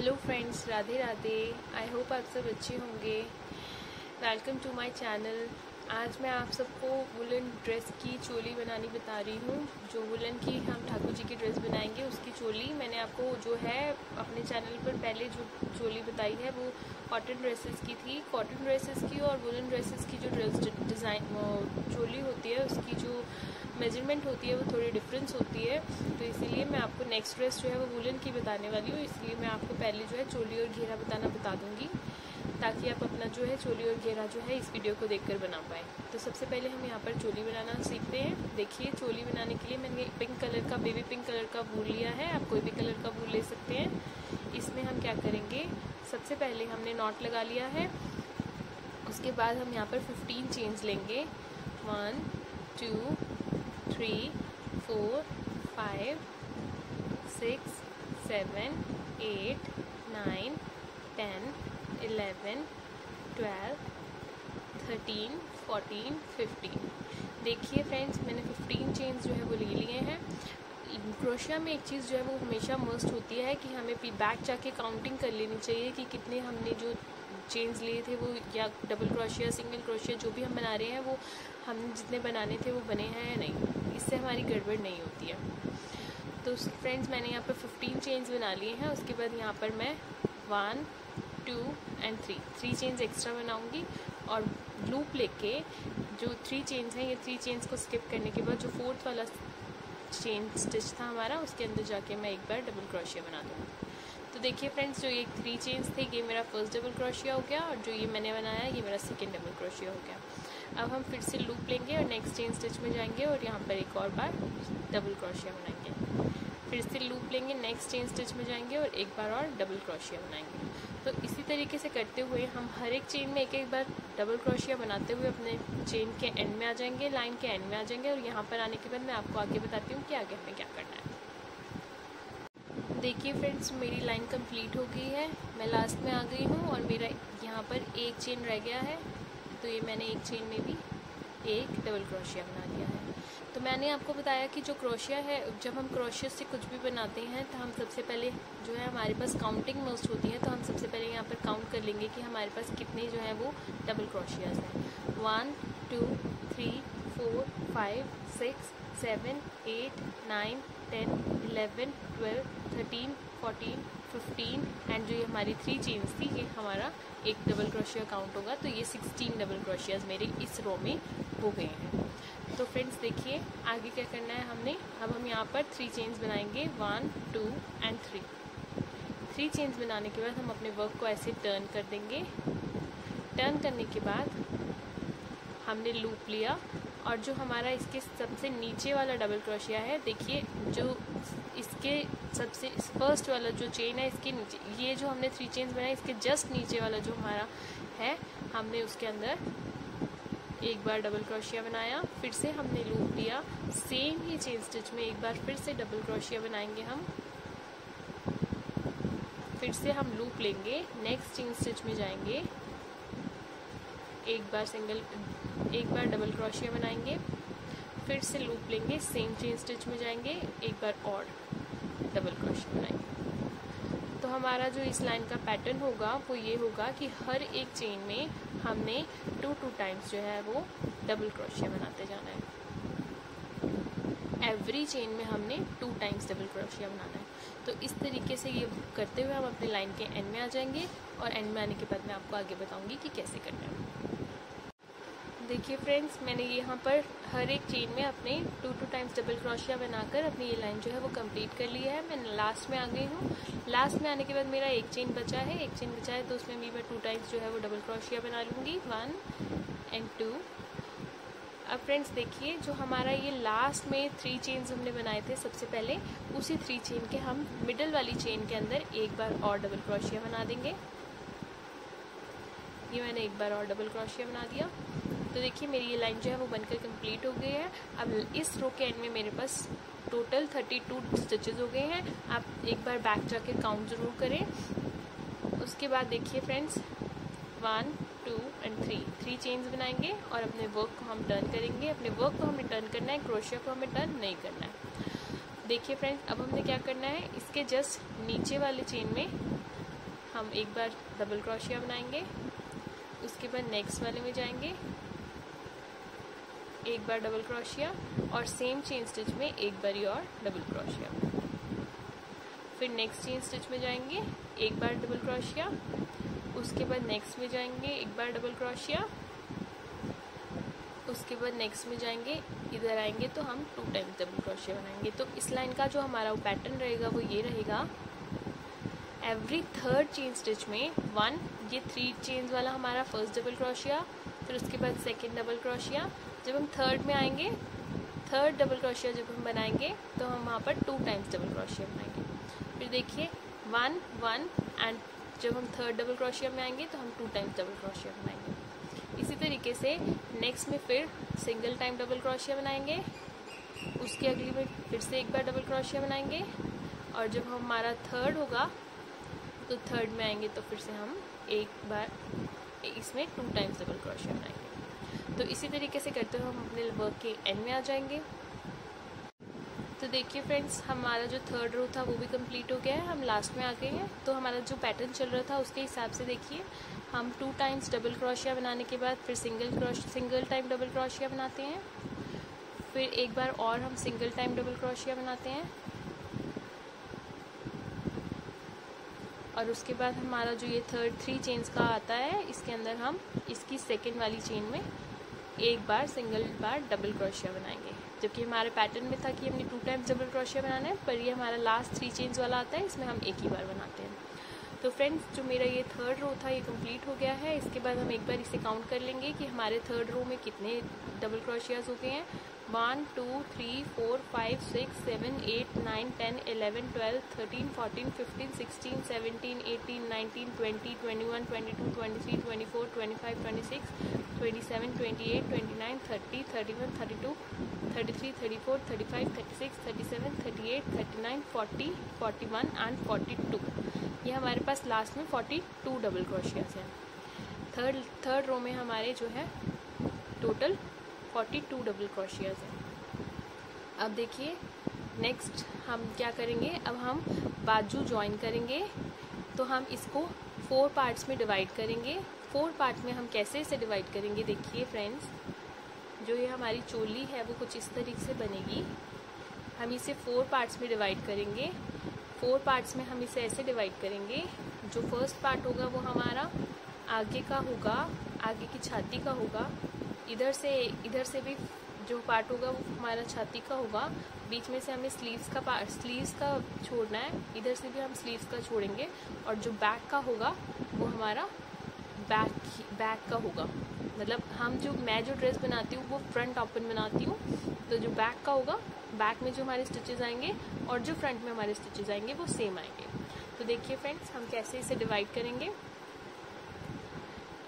Hello friends Radhe Radhe I hope आप सब अच्छे होंगे. वेलकम टू माय चैनल आज मैं आप सबको वुलन ड्रेस की चोली बनानी बता रही हूँ. जो वुलन की हम ठाकुर जी की ड्रेस बनाएँगे, उसकी चोली मैंने आपको जो है अपने चैनल पर पहले जो चोली बताई है, वो कॉटन ड्रेसेस की थी. कॉटन ड्रेसेस की और वुलन ड्रेसेस की जो ड्रेस डिज़ाइन चोली होती है, उसकी जो मेज़रमेंट होती है, वो थोड़ी डिफरेंस होती है। तो इसीलिए मैं आपको नेक्स्ट ड्रेस जो है, वो वुलन की बताने वाली हूँ। इसलिए मैं आपको पहले जो है, चोली और घेरा बताना बता दूँगी, ताकि आप अपना जो है, चोली और घेरा जो है, इस वीडियो को देखकर बना पाएँ। तो सबसे पहले हम यहाँ पर चोली बनाना सीखते हैं। देखिए, चोली बनाने के लिए मैंने पिंक कलर का बेबी पिंक कलर का वूल लिया है। आप कोई भी कलर का वूल ले सकते हैं। इसमें हम क्या करेंगे? सबसे पहले हमने नॉट लगा लिया है। उसके बाद हम यहाँ पर फिफ्टीन चेंज लेंगे। One two three four five six seven eight nine ten eleven twelve thirteen fourteen fifteen देखिए फ्रेंड्स मैंने फिफ्टीन चेन्स जो है वो ले लिए हैं। क्रोशिया में एक चीज़ जो है वो हमेशा मस्ट होती है कि हमें बैक जाके काउंटिंग कर लेनी चाहिए कि कितने हमने जो चेन्स लिए थे वो, या डबल क्रोशिया सिंगल क्रोशिया जो भी हम बना रहे हैं, वो हमने जितने बनाने थे वो बने हैं या नहीं। इससे हमारी गड़बड़ नहीं होती है। तो फ्रेंड्स मैंने यहाँ पर फिफ्टीन चेन्स बना लिए हैं, उसके बाद यहाँ पर मैं one two and three three chains extra बनाऊँगी और लूप लेके जो थ्री चेन्स हैं, ये थ्री चेन्स को स्किप करने के बाद जो फोर्थ वाला चेन स्टिच था हमारा, उसके अंदर जाके मैं एक बार डबल क्रोशिया बना दूँगी। देखिए फ्रेंड्स जो ये थ्री चेन्स थे, ये मेरा फ़र्स्ट डबल क्रोशिया हो गया और जो ये मैंने बनाया, ये मेरा सेकेंड डबल क्रोशिया हो गया। अब हम फिर से लूप लेंगे और नेक्स्ट चेन स्टिच में जाएँगे और यहाँ पर एक और बार डबल क्रोशिया बनाएँगे। फिर से लूप लेंगे नेक्स्ट चेन स्टिच में जाएँगे और एक बार और डबल क्रोशिया बनाएँगे। तो इसी तरीके से करते हुए हम हर एक चेन में एक एक बार डबल क्रोशिया बनाते हुए अपने चेन के एंड में आ जाएँगे लाइन के एंड में आ जाएँगे और यहाँ पर आने के बाद मैं आपको आगे बताती हूँ कि आगे हमें क्या करना है। देखिए फ्रेंड्स मेरी लाइन कंप्लीट हो गई है। मैं लास्ट में आ गई हूँ और मेरा यहाँ पर एक चेन रह गया है। तो ये मैंने एक चेन में भी एक डबल क्रोशिया बना लिया है। तो मैंने आपको बताया कि जो क्रोशिया है, जब हम क्रोशिया से कुछ भी बनाते हैं तो हम सबसे पहले जो है हमारे पास काउंटिंग मोस्ट होती है तो हम सबसे पहले यहाँ पर काउंट कर लेंगे कि हमारे पास कितने जो है वो डबल क्रोशियाज हैं। One two three four five six seven eight nine ten eleven twelve thirteen fourteen fifteen and जो ये हमारी थ्री चेन्स थी, ये हमारा एक डबल क्रोशिया काउंट होगा। तो ये सिक्सटीन डबल क्रोशियाज मेरे इस रो में हो गए हैं। तो फ्रेंड्स देखिए, आगे क्या करना है हमने? अब हम यहाँ पर थ्री चेन्स बनाएँगे one two and three three chains बनाने के बाद हम अपने वर्क को ऐसे टर्न कर देंगे। टर्न करने के बाद हमने लूप लिया। और जो हमारा इसके सबसे नीचे वाला डबल क्रोशिया है, देखिए, जो इसके सबसे फ़र्स्ट वाला जो चेन है, इसके नीचे, ये जो हमने थ्री चेन बनाए, इसके जस्ट नीचे वाला जो हमारा है, हमने उसके अंदर एक बार डबल क्रोशिया बनाया, फिर से हमने लूप लिया सेम ही चेन स्टिच में एक बार फिर से डबल क्रोशिया बनाएँगे हम। फिर से हम लूप लेंगे नेक्स्ट चेन स्टिच में जाएँगे, एक बार सिंगल एक बार डबल क्रोशिया बनाएँगे, फिर से लूप लेंगे सेम चेन स्टिच में जाएँगे, एक बार और डबल क्रोशिया बनाएँगे। तो हमारा जो इस लाइन का पैटर्न होगा, वो ये होगा कि हर एक चेन में हमने टू टू टाइम्स जो है वो डबल क्रोशिया बनाते जाना है। एवरी चेन में हमने टू टाइम्स डबल क्रोशिया बनाना है। तो इस तरीके से ये करते हुए हम अपने लाइन के एंड में आ जाएँगे और एंड में आने के बाद मैं आपको आगे बताऊँगी कि कैसे करना है। देखिए फ्रेंड्स मैंने यहाँ पर हर एक चेन में अपने two two times double crochet बनाकर अपनी ये लाइन जो है वो कंप्लीट कर लिया है। मैं लास्ट में आ गई हूँ। लास्ट में आने के बाद मेरा एक चेन बचा है। एक चेन बचा है तो उसमें भी मैं टू टाइम्स जो है वो डबल क्रोशिया बना लूँगी। वन एंड टू अब फ्रेंड्स देखिए, जो हमारा ये लास्ट में थ्री चेन्स हमने बनाए थे सबसे पहले, उसी थ्री चेन के हम मिडल वाली चेन के अंदर एक बार और डबल क्रोशिया बना देंगे। ये मैंने एक बार और डबल क्रोशिया बना दिया। तो देखिए, मेरी ये लाइन जो है वो बनकर कंप्लीट हो गई है। अब इस रो के एंड में मेरे पास टोटल थर्टी टू स्टिचेज हो गए हैं। आप एक बार बैक जाके काउंट ज़रूर करें। उसके बाद देखिए friends one two and three three chains बनाएँगे और अपने वर्क को हम टर्न करेंगे। अपने वर्क को हमें टर्न करना है क्रोशिया को हमें टर्न नहीं करना है। देखिए फ्रेंड्स अब हमने क्या करना है? इसके जस्ट नीचे वाले चेन में हम एक बार डबल क्रोशिया बनाएँगे। उसके बाद नेक्स्ट वाले में जाएँगे। एक बार डबल क्रोशिया और सेम चेन स्टिच में एक बार और डबल क्रोशिया फिर नेक्स्ट चेन स्टिच में जाएँगे, एक बार डबल क्रोशिया उसके बाद नेक्स्ट में जाएँगे, एक बार डबल क्रोशिया उसके बाद नेक्स्ट में जाएँगे, इधर आएँगे तो हम टू टाइम्स डबल क्रोशिया बनाएँगे। तो इस लाइन का जो हमारा पैटर्न रहेगा, वो ये रहेगा। एवरी थर्ड चेन स्टिच में वन ये थ्री चेन्स वाला हमारा फ़र्स्ट डबल क्रोशिया फिर उसके बाद सेकेंड डबल क्रोशिया जब हम थर्ड में आएँगे थर्ड डबल क्रोशिया जब हम बनाएँगे तो हम वहाँ पर टू टाइम्स डबल क्रोशिया बनाएँगे। फिर देखिए वन वन एंड जब हम थर्ड डबल क्रोशिया में आएँगे तो हम टू टाइम्स डबल क्रोशिया बनाएँगे। इसी तरीके से नेक्स्ट में फिर सिंगल टाइम डबल क्रोशिया बनाएँगे, उसके अगली में फिर से एक बार डबल क्रोशिया बनाएँगे, और जब हमारा थर्ड होगा तो थर्ड में आएँगे तो फिर से हम एक बार, इसमें टू टाइम्स डबल क्रोशिया बनाएँगे। तो इसी तरीके से करते हुए हम अपने वर्क के एंड में आ जाएँगे। तो देखिए फ्रेंड्स हमारा जो थर्ड रो था वो भी कंप्लीट हो गया है। हम लास्ट में आ गए हैं। तो हमारा जो पैटर्न चल रहा था उसके हिसाब से देखिए, हम टू टाइम्स डबल क्रोशिया बनाने के बाद फिर single crochet single time double crochet बनाते हैं। फिर एक बार और हम सिंगल टाइम डबल क्रोशिया बनाते हैं। और उसके बाद हमारा जो ये थर्ड थ्री चेन्स का आता है, इसके अंदर हम, इसकी सेकेंड वाली चेन में एक बार सिंगल बार डबल क्रोशिया बनाएँगे। जबकि हमारे पैटर्न में था कि हमने टू टाइम्स डबल क्रोशिया बनाना है, पर ये हमारा लास्ट थ्री चेंज वाला आता है, इसमें हम एक ही बार बनाते हैं। तो फ्रेंड्स जो मेरा ये थर्ड रो था, ये कंप्लीट हो गया है। इसके बाद हम एक बार इसे काउंट कर लेंगे कि हमारे थर्ड रो में कितने डबल क्रोशियाज हो गए हैं। One two three four five six seven eight nine ten eleven twelve thirteen fourteen fifteen sixteen seventeen eighteen nineteen twenty twenty one twenty two twenty three twenty four twenty five twenty six twenty seven twenty eight twenty nine thirty thirty one thirty two thirty three thirty four thirty five thirty six thirty seven thirty eight thirty nine forty forty one and forty two ये हमारे पास last में forty two double crochets हैं। Third third row में हमारे जो है total forty two double crochets हैं। अब देखिए नेक्स्ट हम क्या करेंगे? अब हम बाजू ज्वाइन करेंगे तो हम इसको फोर पार्ट्स में डिवाइड करेंगे। फोर पार्ट में हम कैसे इसे डिवाइड करेंगे? देखिए फ्रेंड्स जो ये हमारी चोली है, वो कुछ इस तरीके से बनेगी। हम इसे फोर पार्ट्स में डिवाइड करेंगे। फोर पार्ट्स में हम इसे ऐसे डिवाइड करेंगे। जो फ़र्स्ट पार्ट होगा वो हमारा आगे का होगा, आगे की छाती का होगा। इधर से इधर से भी जो पार्ट होगा वो हमारा छाती का होगा। बीच में से हमें स्लीव्स का पार्ट स्लीव्स का छोड़ना है। इधर से भी हम स्लीव्स का छोड़ेंगे। और जो बैक का होगा वो हमारा बैक बैक का होगा। मतलब हम जो, मैं जो ड्रेस बनाती हूँ, वो फ्रंट ओपन बनाती हूँ। तो जो बैक का होगा बैक में जो हमारे स्टिचेज आएँगे और जो फ्रंट में हमारे स्टिचेज आएँगे, वो सेम आएँगे। तो देखिए फ्रेंड्स हम कैसे इसे डिवाइड करेंगे।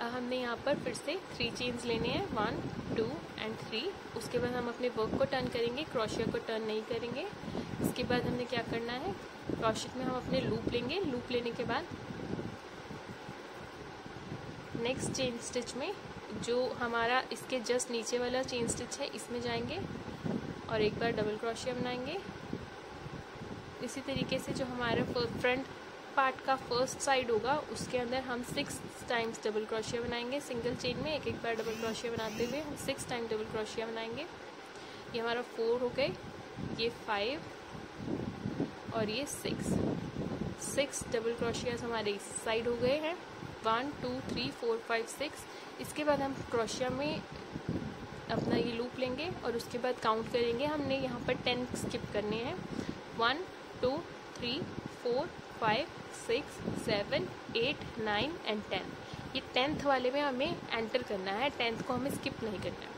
हमने यहाँ पर फिर से थ्री चेन्स लेने हैं वन टू एंड थ्री उसके बाद हम अपने वर्क को टर्न करेंगे क्रॉशिया को टर्न नहीं करेंगे। इसके बाद हमने क्या करना है क्रॉशिक में हम अपने लूप लेंगे। लूप लेने के बाद नेक्स्ट चेन स्टिच में जो हमारा इसके जस्ट नीचे वाला चेन स्टिच है, इसमें जाएँगे और एक बार डबल क्रोशिया बनाएँगे। इसी तरीके से जो हमारा फ्रंट पार्ट का फ़र्स्ट साइड होगा, उसके अंदर हम सिक्स टाइम्स डबल क्रोशिया बनाएँगे। सिंगल चेन में एक एक बार डबल क्रोशिया बनाते हुए हम सिक्स टाइम डबल क्रोशिया बनाएँगे। ये हमारा फोर हो गए, ये फाइव और ये सिक्स सिक्स डबल क्रोशियाज हमारे इस साइड हो गए हैं। One, two, three, four, five, six. इसके बाद हम क्रोशिया में अपना ये लूप लेंगे और उसके बाद काउंट करेंगे। हमने यहाँ पर टेन स्किप करने हैं। One, two, three, four, five, six, seven, eight, nine and ten. ये टेंथ वाले में हमें एंटर करना है। टेंथ को हमें स्किप नहीं करना है।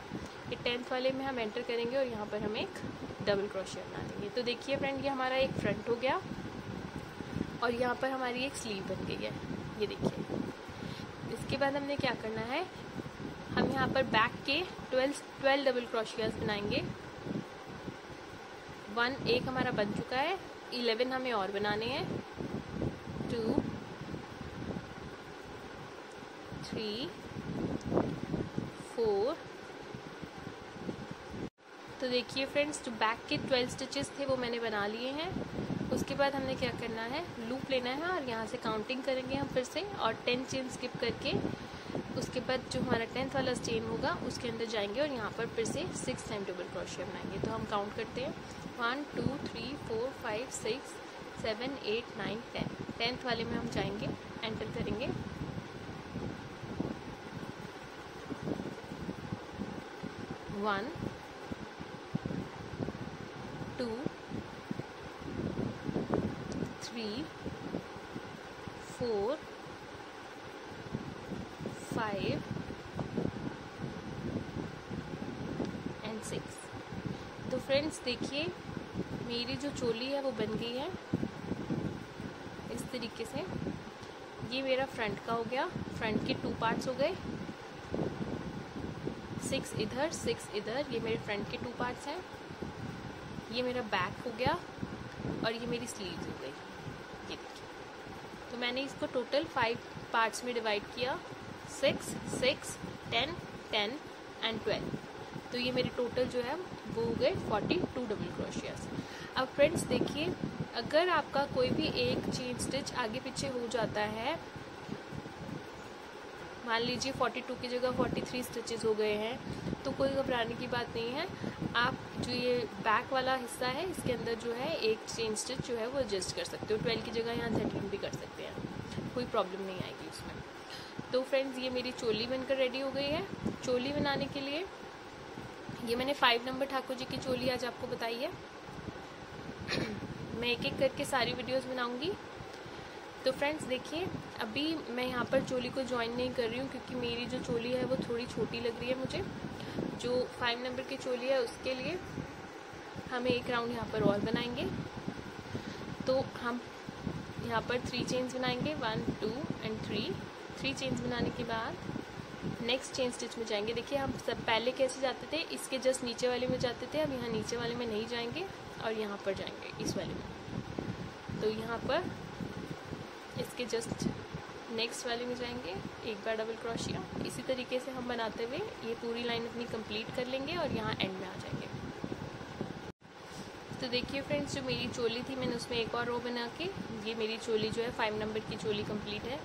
ये टेंथ वाले में हम एंटर करेंगे और यहाँ पर हम एक डबल क्रोशिया बना देंगे। तो देखिए फ्रेंड, ये हमारा एक फ्रंट हो गया और यहाँ पर हमारी एक स्लीव बन गई है। ये देखिए। इसके बाद हमने क्या करना है? हम यहाँ पर बैक के ट्वेल्व ट्वेल्व डबल क्रोशियाज बनाएँगे। वन एक हमारा बन चुका है। इलेवन हमें और बनाने हैं। टू थ्री फोर तो देखिए फ्रेंड्स जो बैक के ट्वेल्व स्टिचेस थे, वो मैंने बना लिए हैं। उसके बाद हमने क्या करना है? लूप लेना है और यहाँ से काउंटिंग करेंगे हम फिर से और टेन चेन स्किप करके उसके बाद जो हमारा टेंथ वाला चेन होगा, उसके अंदर जाएँगे और यहाँ पर फिर से सिक्स टाइम डबल क्रोशिया बनाएँगे। तो हम काउंट करते हैं। One two three four five six seven eight nine ten tenth वाले में हम जाएँगे एंटर करेंगे। One two three four five and six तो फ्रेंड्स देखिए, मेरी जो चोली है वो बन गई है। इस तरीके से। ये मेरा फ्रंट का हो गया। फ्रंट के टू पार्ट्स हो गए। सिक्स इधर सिक्स इधर। ये मेरे फ्रंट के टू पार्ट्स हैं। ये मेरा बैक हो गया और ये मेरी स्लीव हो गई। ये देखिए। तो मैंने इसको टोटल फाइव पार्ट्स में डिवाइड किया। Six six ten ten and twelve तो ये मेरे टोटल जो है वो हो गए फोर्टी टू डबल क्रोशियाज अब फ्रेंड्स देखिए, अगर आपका कोई भी एक चेन स्टिच आगे पीछे हो जाता है, मान लीजिए 42 की जगह 43 स्टिचेस हो गए हैं तो कोई घबराने की बात नहीं है। आप जो ये बैक वाला हिस्सा है, इसके अंदर जो है एक चेन स्टिच जो है वो एडजस्ट कर सकते हो। 12 की जगह यहाँ थर्टीन भी कर सकते हैं। कोई प्रॉब्लम नहीं आएगी उसमें। तो फ्रेंड्स ये मेरी चोली बनकर रेडी हो गई है। चोली बनाने के लिए ये मैंने फाइव नंबर ठाकुर जी की चोली आज आपको बताई है। मैं एक एक करके सारी वीडियोस बनाऊँगी। तो फ्रेंड्स देखिए, अभी मैं यहाँ पर चोली को ज्वाइन नहीं कर रही हूँ क्योंकि मेरी जो चोली है वो थोड़ी छोटी लग रही है मुझे। जो फाइव नंबर की चोली है उसके लिए हमें एक राउंड यहाँ पर और बनाएँगे। तो हम यहाँ पर थ्री चेन्स बनाएँगे। One two and three three chains बनाने के बाद नेक्स्ट चेन स्टिच में जाएँगे। देखिए, हम सब पहले कैसे जाते थे? इसके जस्ट नीचे वाले में जाते थे। अब यहाँ नीचे वाले में नहीं जाएँगे और यहाँ पर जाएँगे, इस वाले में। तो यहाँ पर इसके जस्ट नेक्स्ट वाले में जाएँगे। एक बार डबल क्रोशिया इसी तरीके से हम बनाते हुए ये पूरी लाइन अपनी कंप्लीट कर लेंगे और यहाँ एंड में आ जाएँगे। तो देखिए फ्रेंड्स जो मेरी चोली थी, मैंने उसमें एक और रो बना के, ये मेरी चोली जो है फाइव नंबर की चोली कंप्लीट है।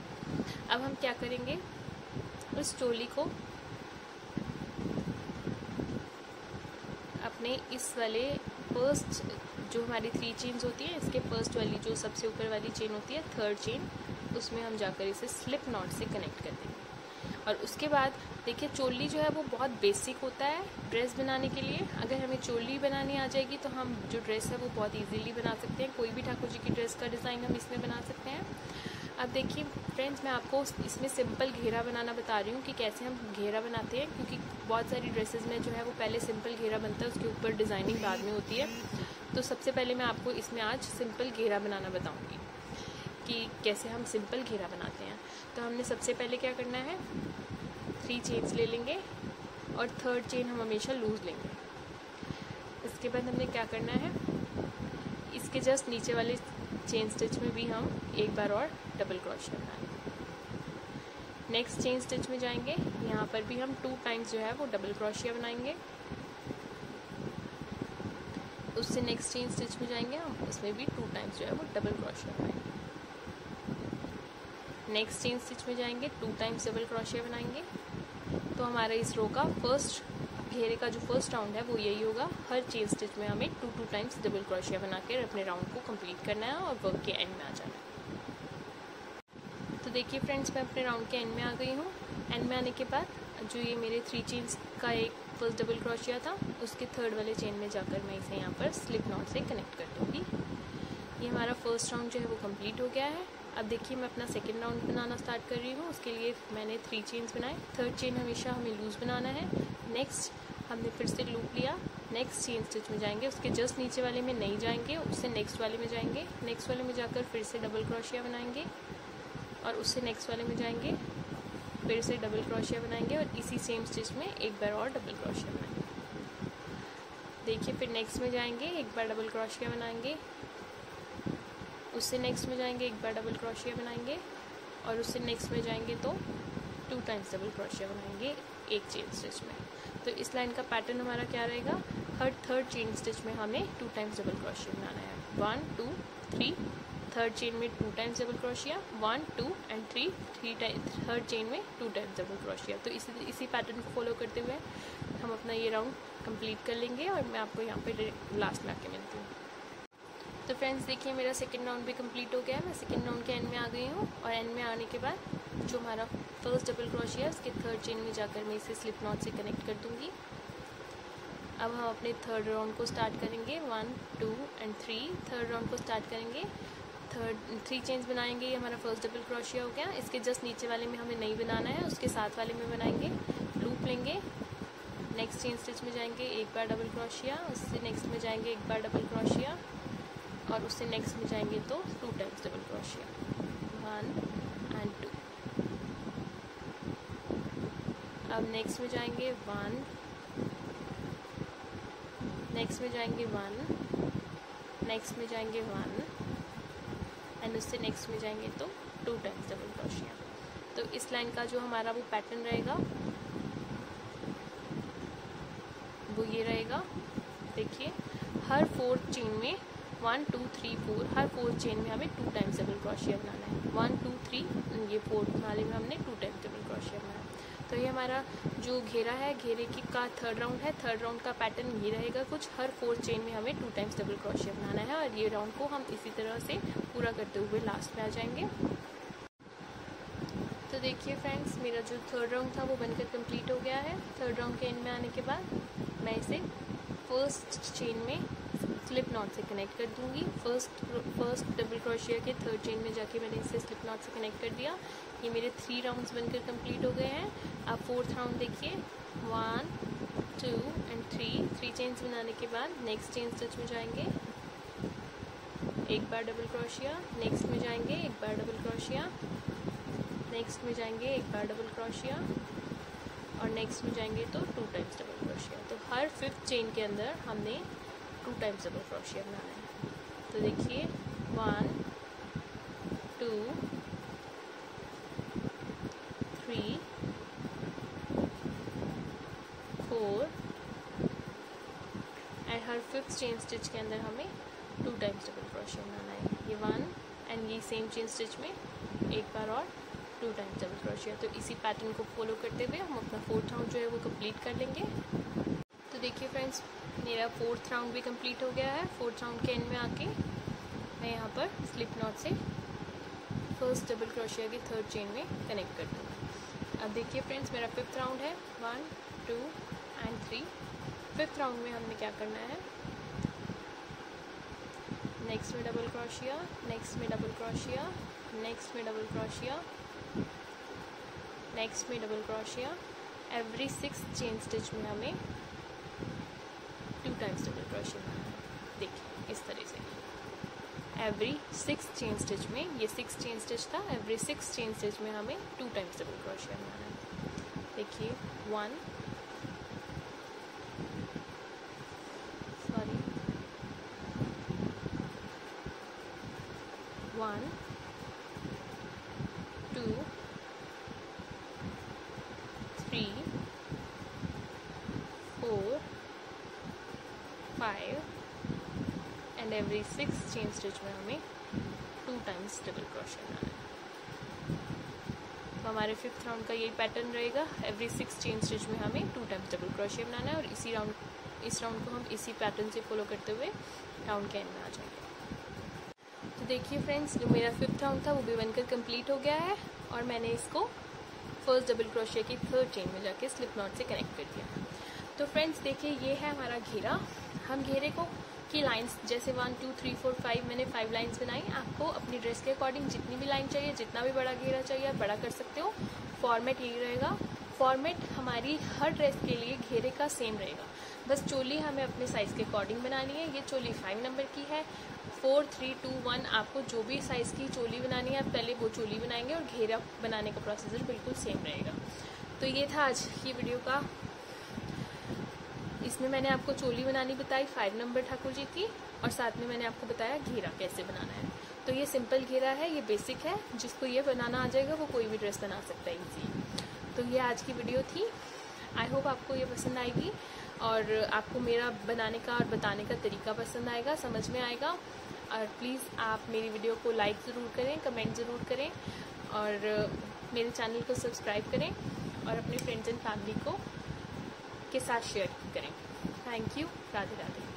अब हम क्या करेंगे? उस चोली को अपने इस वाले फ़र्स्ट जो हमारी थ्री चेन्स होती है, इसके फ़र्स्ट वाली जो सबसे ऊपर वाली चेन होती है थर्ड चेन उसमें हम जाकर इसे स्लिप नॉट से कनेक्ट कर देंगे और उसके बाद, देखिए, चोली जो है वो बहुत बेसिक होता है ड्रेस बनाने के लिए। अगर हमें चोली बनानी आ जाएगी तो हम जो ड्रेस है वो बहुत इजीली बना सकते हैं। कोई भी ठाकुर जी की ड्रेस का डिज़ाइन हम इसमें बना सकते हैं। अब देखिए फ्रेंड्स मैं आपको इसमें सिंपल घेरा बनाना बता रही हूँ कि कैसे हम घेरा बनाते हैं, क्योंकि बहुत सारी ड्रेसेस में जो है वो पहले सिंपल घेरा बनता है, उसके ऊपर डिज़ाइनिंग बाद में होती है। तो सबसे पहले मैं आपको इसमें आज सिंपल घेरा बनाना बताऊँगी कि कैसे हम सिंपल घेरा बनाते हैं। तो हमने सबसे पहले क्या करना है थ्री चेन्स ले लेंगे और थर्ड चेन हम हमेशा लूज़ लेंगे। इसके बाद हमने क्या करना है, इसके जस्ट नीचे वाले चेन स्टिच में भी हम एक बार और डबल क्रॉशिया बनाएँगे नेक्स्ट चेन स्टिच में जाएँगे, यहाँ पर भी हम टू टाइम्स जो है वो डबल क्रॉशिया बनाएँगे। उससे नेक्स्ट चेन स्टिच में जाएँगे हम, उसमें भी टू टाइम्स जो है वो डबल क्रॉशिया बनाएँगे नेक्स्ट चेन स्टिच में जाएँगे टू टाइम्स डबल क्रॉशिया बनाएँगे। तो हमारा इस रो का फ़र्स्ट घेरे का जो फ़र्स्ट राउंड है, वो यही होगा। हर चेन स्टिच में हमें two two times double crochet बना कर अपने राउंड को कंप्लीट करना है और वर्क के एंड में आ जाना है। तो देखिए फ्रेंड्स मैं अपने राउंड के एंड में आ गई हूँ। एंड में आने के बाद जो ये मेरे थ्री चेन्स का एक फ़र्स्ट डबल क्रोशिया था, उसके थर्ड वाले चेन में जाकर मैं इसे यहाँ पर स्लिप नॉट से कनेक्ट कर दूँगी। ये हमारा फ़र्स्ट राउंड जो है, वो कंप्लीट हो गया है। अब देखिए, मैं अपना सेकेंड राउंड बनाना स्टार्ट कर रही हूँ। उसके लिए मैंने थ्री चेन्स बनाए। थर्ड चेन हमेशा हमें लूज़ बनाना है। नेक्स्ट हमने फिर से लूप लिया। नेक्स्ट चेन स्टिच में जाएँगे। उसके जस्ट नीचे वाले में नहीं जाएँगे। उससे नेक्स्ट वाले में जाएँगे। नेक्स्ट वाले में जाकर फिर से डबल क्रोशिया बनाएँगे और उससे नेक्स्ट वाले में जाएँगे। फिर से डबल क्रोशिया बनाएँगे और इसी सेम स्टिच में एक बार और डबल क्रोशिया बनाएँगे। देखिए, फिर नेक्स्ट में जाएँगे। एक बार डबल क्रोशिया बनाएँगे। उससे नेक्स्ट में जाएँगे, एक बार डबल क्रोशिया बनाएँगे और उससे नेक्स्ट में जाएँगे तो टू टाइम्स डबल क्रोशिया बनाएँगे एक चेन स्टिच में। तो इस लाइन का पैटर्न हमारा क्या रहेगा? हर थर्ड चेन स्टिच में हमें टू टाइम्स डबल क्रोशिया बनाना है। One two three third chain में two times double crochet one two and three three time third chain में टू टाइम्स डबल क्रोशिया तो इसी इसी पैटर्न को फॉलो करते हुए हम अपना ये राउंड कंप्लीट कर लेंगे और मैं आपको यहाँ पे लास्ट में आके मिलती हूँ। तो फ्रेंड्स देखिए, मेरा सेकेंड राउंड भी कंप्लीट हो गया है। मैं सेकेंड राउंड के एंड में आ गई हूँ और एंड में आने के बाद जो हमारा फ़र्स्ट डबल क्रोशिया है, उसके थर्ड चेन में जाकर मैं इसे स्लिप नॉट से कनेक्ट कर दूँगी। अब हम अपने थर्ड राउंड को स्टार्ट करेंगे। One two and three third round को स्टार्ट करेंगे। थर्ड थ्री चेंज बनाएँगे। ये हमारा फ़र्स्ट डबल क्रोशिया हो गया। इसके जस्ट नीचे वाले में हमें नहीं बनाना है। उसके साथ वाले में बनाएँगे। लूप लेंगे। नेक्स्ट चेन स्टिच में जाएँगे। एक बार डबल क्रोशिया उससे नेक्स्ट में जाएँगे। एक बार डबल क्रोशिया और उससे नेक्स्ट में जाएँगे तो two times double crochet one and two अब नेक्स्ट में जाएँगे वन नेक्स्ट में जाएँगे वन नेक्स्ट में जाएँगे वन एंड उससे नेक्स्ट में जाएँगे तो टू टाइम्स डबल क्रोशिया तो इस लाइन का जो हमारा वो पैटर्न रहेगा, वो ये रहेगा। देखिए, हर फोर्थ चेन में वन टू थ्री फोर हर फोर्थ चेन में हमें टू टाइम्स डबल क्रोशिया बनाना है। वन टू थ्री ये फोर्थ वाले में हमने टू टाइम्स डबल क्रोशिया बनाया तो ये हमारा जो घेरा है, घेरे की का थर्ड राउंड है थर्ड राउंड का पैटर्न ये रहेगा कुछ। हर फोर्थ चेन में हमें टू टाइम्स डबल क्रोशिया बनाना है और ये राउंड को हम इसी तरह से पूरा करते हुए लास्ट में आ जाएँगे। तो देखिए फ्रेंड्स मेरा जो थर्ड राउंड था वो बनकर कंप्लीट हो गया है। थर्ड राउंड के एंड में आने के बाद मैं इसे फ़र्स्ट चेन में स्लिप नॉट से कनेक्ट कर दूँगी। फ़र्स्ट फ़र्स्ट डबल क्रोशिया के थर्ड चेन में जाके मैंने इसे स्लिप नॉट से कनेक्ट कर दिया। ये मेरे थ्री राउंड्स बनकर कंप्लीट हो गए हैं। अब फोर्थ राउंड देखिए। One two and three three chains बनाने के बाद नेक्स्ट चेन स्टिच में जाएँगे। एक बार डबल क्रोशिया नेक्स्ट में जाएँगे, एक बार डबल क्रोशिया नेक्स्ट में जाएँगे, एक बार डबल क्रोशिया और नेक्स्ट में जाएँगे तो टू टाइम्स डबल क्रोशिया तो हर फिफ्थ चेन के अंदर हमने टू टाइम्स डबल क्रोशिया बनाना है तो देखिए one two three four and her fifth chain stitch के अंदर हमें टू टाइम्स डबल क्रोशिया बनाना है ये वन एंड ये सेम चेन स्टिच में एक बार और टू टाइम्स डबल क्रोशिया तो इसी पैटर्न को फॉलो करते हुए हम अपना फोर्थ राउंड जो है वो कंप्लीट कर लेंगे। देखिए फ्रेंड्स मेरा फोर्थ राउंड भी कंप्लीट हो गया है। फोर्थ राउंड के एंड में आके मैं यहाँ पर स्लिप नॉट से फ़र्स्ट डबल क्रोशिया की थर्ड चेन में कनेक्ट कर दूँगी। अब देखिए फ्रेंड्स मेरा फिफ्थ राउंड है। One two and three fifth round में हमने क्या करना है? नेक्स्ट में डबल क्रोशिया नेक्स्ट में डबल क्रोशिया नेक्स्ट में डबल क्रोशिया नेक्स्ट में double crochet every six chain stitch में हमें टू टाइम्स डबल क्रॉशिया देखिए इस तरह से। एवरी सिक्स चेन स्टिच में, ये सिक्स चेन स्टिच था एवरी सिक्स चेन स्टिच में हमें टू टाइम्स डबल क्रोशिया बनाना है। देखिए one sorry one two three four five every six chain stitch में हमें टू टाइम्स डबल क्रोशिया बनाना है। तो हमारे फिफ्थ राउंड का यही पैटर्न रहेगा। एवरी सिक्स चेन स्टिच में हमें टू टाइम्स डबल क्रोशिया बनाना है और इसी राउंड इस राउंड को हम इसी पैटर्न से फॉलो करते हुए राउंड के एंड में आ जाएँगे। तो देखिए फ्रेंड्स जो मेरा फिफ्थ राउंड था, वो भी बनकर कंप्लीट हो गया है और मैंने इसको फ़र्स्ट डबल क्रोशिया की थर्ड चेन में जाके स्लिप नॉट से कनेक्ट कर दिया। तो फ्रेंड्स देखिए ये है हमारा घेरा। हम घेरे को की लाइंस जैसे one two three four five मैंने फाइव लाइंस बनाई, आपको अपनी ड्रेस के अकॉर्डिंग जितनी भी लाइन चाहिए, जितना भी बड़ा घेरा चाहिए, आप बड़ा कर सकते हो। फॉर्मेट यही रहेगा। फॉर्मेट हमारी हर ड्रेस के लिए घेरे का सेम रहेगा। बस चोली हमें अपने साइज़ के अकॉर्डिंग बनानी है। ये चोली फाइव नंबर की है। फोर थ्री टू वन आपको जो भी साइज़ की चोली बनानी है, आप पहले वो चोली बनाएँगे और घेरा बनाने का प्रोसीजर बिल्कुल सेम रहेगा। तो ये था आज की वीडियो का इसमें मैंने आपको चोली बनानी बताई फाइव नंबर ठाकुर जी की, और साथ में मैंने आपको बताया घेरा कैसे बनाना है। तो ये सिंपल घेरा है, ये बेसिक है, जिसको ये बनाना आ जाएगा, वो कोई भी ड्रेस बना सकता है इजी तो ये आज की वीडियो थी। आई होप आपको ये पसंद आएगी, और आपको मेरा बनाने का और बताने का तरीका पसंद आएगा, समझ में आएगा। और प्लीज़ आप मेरी वीडियो को लाइक ज़रूर करें कमेंट ज़रूर करें, और मेरे चैनल को सब्सक्राइब करें, और अपने फ्रेंड्स एंड फैमिली को के साथ share Thank you. Radhe Radhe.